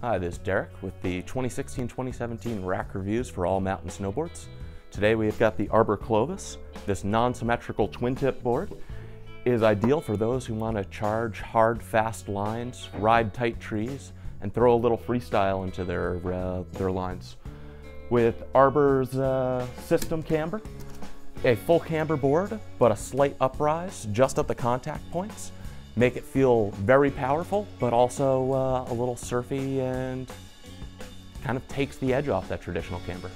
Hi, this is Derek with the 2016-2017 rack reviews for all mountain snowboards. Today we've got the Arbor Clovis. This non-symmetrical twin-tip board is ideal for those who want to charge hard, fast lines, ride tight trees, and throw a little freestyle into their, uh, their lines. With Arbor's uh, system camber, a full camber board, but a slight uprise just at the contact points, make it feel very powerful, but also uh, a little surfy and kind of takes the edge off that traditional camber.